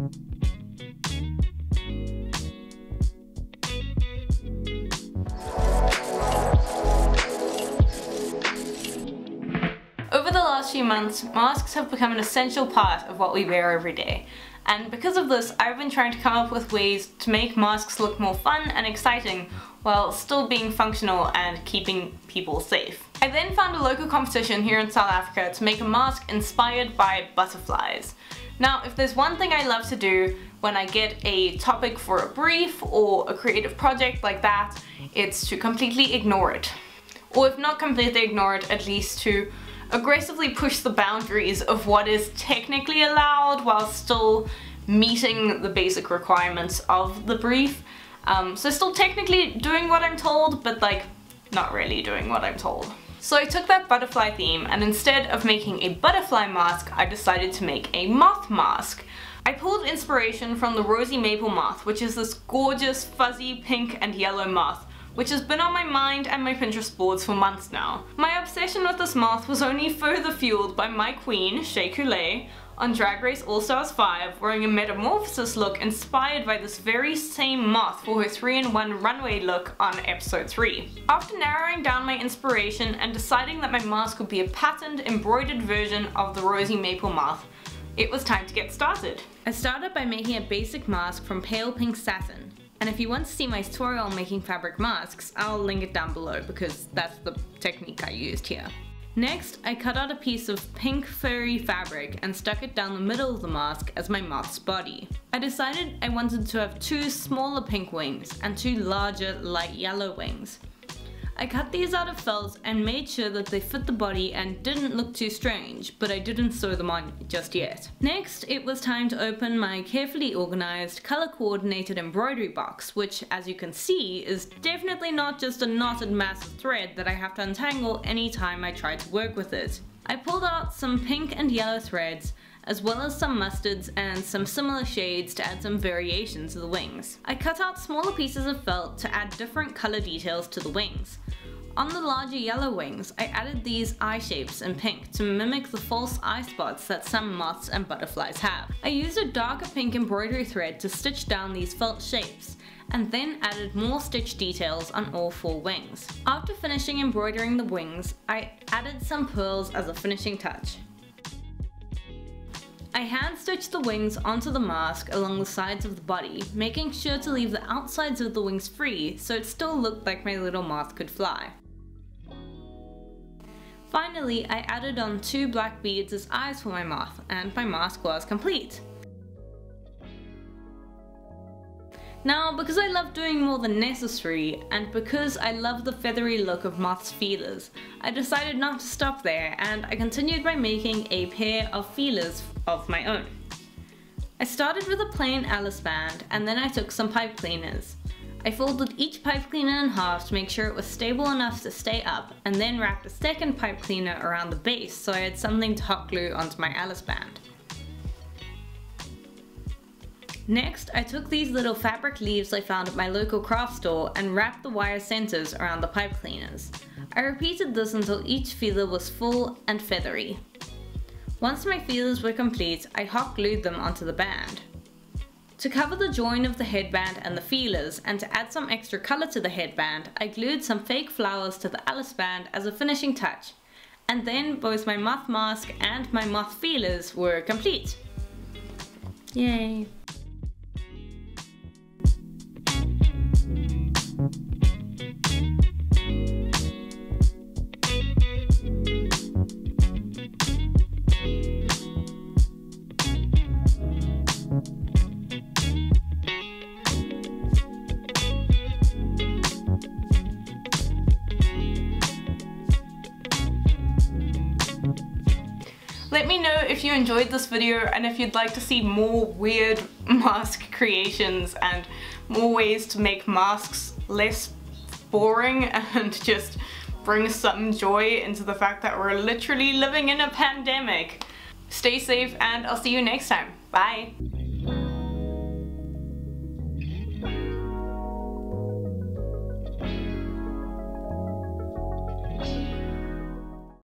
Over the last few months, masks have become an essential part of what we wear every day. And because of this, I've been trying to come up with ways to make masks look more fun and exciting while still being functional and keeping people safe. I then found a local competition here in South Africa to make a mask inspired by butterflies. Now, if there's one thing I love to do when I get a topic for a brief or a creative project like that, it's to completely ignore it. Or if not completely ignore it, at least to aggressively push the boundaries of what is technically allowed while still meeting the basic requirements of the brief. Um, so still technically doing what I'm told, but like not really doing what I'm told. So I took that butterfly theme and instead of making a butterfly mask, I decided to make a moth mask. I pulled inspiration from the rosy maple moth, which is this gorgeous fuzzy pink and yellow moth which has been on my mind and my Pinterest boards for months now. My obsession with this moth was only further fueled by my queen, Shea Coulee, on Drag Race All Stars 5 wearing a metamorphosis look inspired by this very same moth for her 3-in-1 runway look on episode 3. After narrowing down my inspiration and deciding that my mask would be a patterned embroidered version of the rosy maple moth, it was time to get started. I started by making a basic mask from pale pink satin. And if you want to see my tutorial on making fabric masks, I'll link it down below because that's the technique I used here. Next, I cut out a piece of pink furry fabric and stuck it down the middle of the mask as my moth's body. I decided I wanted to have two smaller pink wings and two larger light yellow wings. I cut these out of felt and made sure that they fit the body and didn't look too strange, but I didn't sew them on just yet. Next, it was time to open my carefully organized, color coordinated embroidery box, which as you can see is definitely not just a knotted mass of thread that I have to untangle anytime I try to work with it. I pulled out some pink and yellow threads, as well as some mustards and some similar shades to add some variation to the wings. I cut out smaller pieces of felt to add different color details to the wings. On the larger yellow wings, I added these eye shapes in pink to mimic the false eye spots that some moths and butterflies have. I used a darker pink embroidery thread to stitch down these felt shapes, and then added more stitch details on all four wings. After finishing embroidering the wings, I added some pearls as a finishing touch. I hand stitched the wings onto the mask along the sides of the body, making sure to leave the outsides of the wings free so it still looked like my little moth could fly. Finally, I added on two black beads as eyes for my moth, and my mask was complete. Now, because I love doing more than necessary, and because I love the feathery look of Moth's feelers, I decided not to stop there and I continued by making a pair of feelers of my own. I started with a plain Alice band and then I took some pipe cleaners. I folded each pipe cleaner in half to make sure it was stable enough to stay up and then wrapped a second pipe cleaner around the base so I had something to hot glue onto my Alice band. Next, I took these little fabric leaves I found at my local craft store and wrapped the wire centers around the pipe cleaners. I repeated this until each feeler was full and feathery. Once my feelers were complete, I hot glued them onto the band. To cover the join of the headband and the feelers and to add some extra colour to the headband, I glued some fake flowers to the Alice band as a finishing touch. And then both my moth mask and my moth feelers were complete. Yay! Let me know if you enjoyed this video and if you'd like to see more weird mask creations and more ways to make masks less boring and just bring some joy into the fact that we're literally living in a pandemic. Stay safe and I'll see you next time. Bye!